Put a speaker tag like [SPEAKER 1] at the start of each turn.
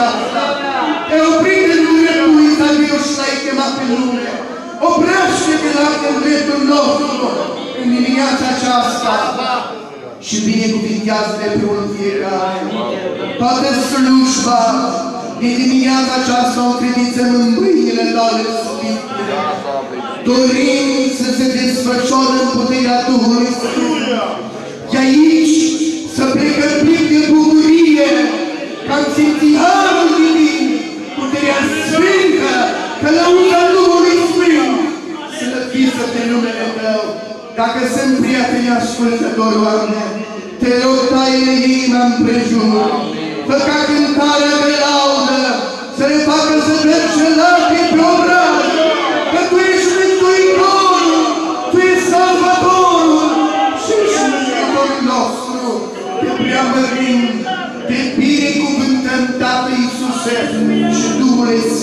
[SPEAKER 1] aceasta. Te opri în lume cu Isaviu și l-ai chemat pe lume. Oprește-te la cuvântul nostru în dimineața aceasta și binecuvintează-ne pe unul fiecare. Toată slujba din dimineața aceasta o credință în mâinile tale sfinte. Dorim să se desfășoară în puterea Duhului Sfânt. De aici să plecăm plin de bucurie că am simțit Duhului Sfânt. Slăviți pe numele Tău. Dacă sunt prieteni ascultători, Doamne, te rog, taie inima împrejur. Fă ca cântarea de laudă să ne facă să merge lacrimi pe obraz. Că Tu ești Mântuitorul, Tu ești Salvatorul și ești Mântuitorul nostru. Te preamărim, te